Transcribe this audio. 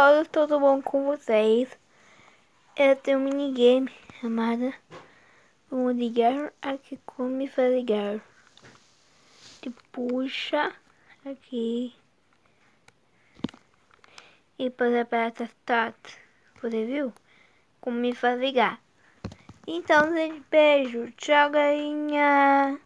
Olá, tudo bom com vocês? Eu tenho um minigame chamado Vamos ligar aqui como me faz ligar. Te puxa aqui e pode aperta start. Você viu? Como me faz ligar. Então, gente, beijo. Tchau, galinha.